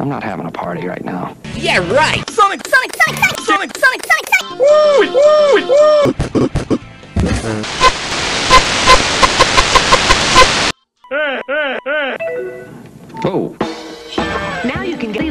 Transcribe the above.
I'm not having a party right now. Yeah, right! Sonic! Sonic! Sonic! Sonic! Sonic! Sonic! Sonic! Sonic. Woo! Woo! Woo! oh. Now you can get...